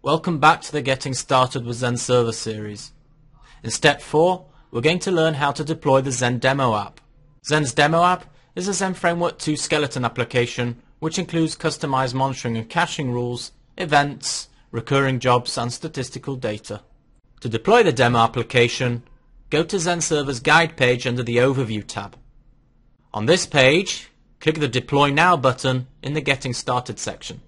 Welcome back to the Getting Started with Zend Server series. In step 4, we're going to learn how to deploy the Zend Demo app. Zend's Demo app is a Zend Framework 2 skeleton application which includes customized monitoring and caching rules, events, recurring jobs and statistical data. To deploy the demo application, go to Zend Server's guide page under the Overview tab. On this page, click the Deploy Now button in the Getting Started section.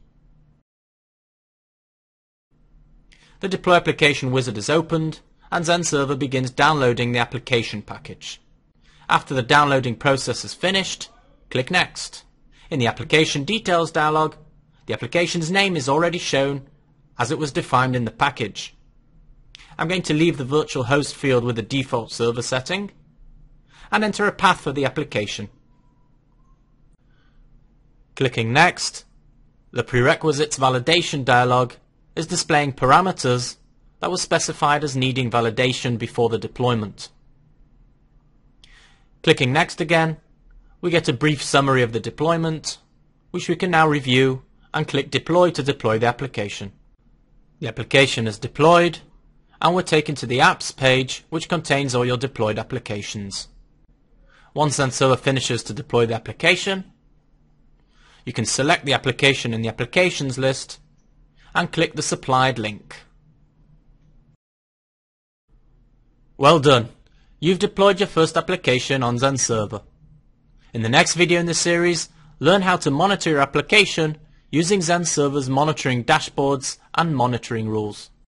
The Deploy Application wizard is opened and Zend Server begins downloading the application package. After the downloading process is finished, click Next. In the Application Details dialog, the application's name is already shown as it was defined in the package. I'm going to leave the virtual host field with the default server setting and enter a path for the application. Clicking Next, the Prerequisites Validation dialog is displaying parameters that were specified as needing validation before the deployment. Clicking Next again, we get a brief summary of the deployment, which we can now review and click Deploy to deploy the application. The application is deployed and we're taken to the Apps page which contains all your deployed applications. Once Server finishes to deploy the application, you can select the application in the Applications list and click the supplied link. Well done! You've deployed your first application on Zend Server. In the next video in this series, learn how to monitor your application using Zend Server's monitoring dashboards and monitoring rules.